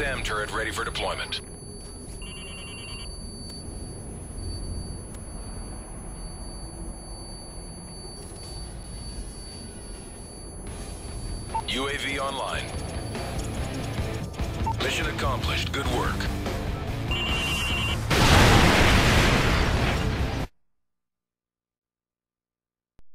SAM turret ready for deployment. UAV online. Mission accomplished. Good work.